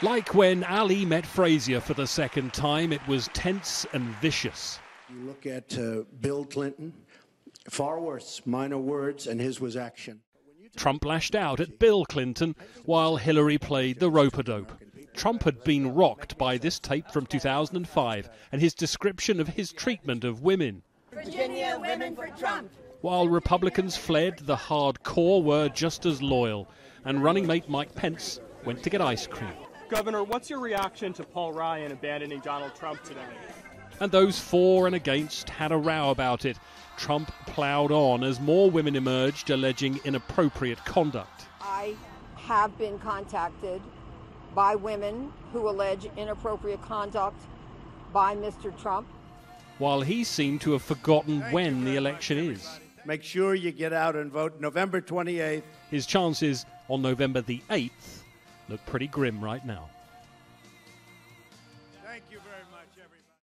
Like when Ali met Frazier for the second time, it was tense and vicious. You look at uh, Bill Clinton, far worse, minor words, and his was action. Trump lashed out at Bill Clinton while Hillary played the rope a dope. Trump had been rocked by this tape from 2005 and his description of his treatment of women. Virginia Women for Trump. While Republicans fled, the hardcore were just as loyal, and running mate Mike Pence went to get ice cream. Governor, what's your reaction to Paul Ryan abandoning Donald Trump today? And those for and against had a row about it. Trump ploughed on as more women emerged alleging inappropriate conduct. I have been contacted by women who allege inappropriate conduct by Mr. Trump. While he seemed to have forgotten Thank when the election much, is. Make sure you get out and vote November 28th. His chances on November the 8th look pretty grim right now. Thank you very much, everybody.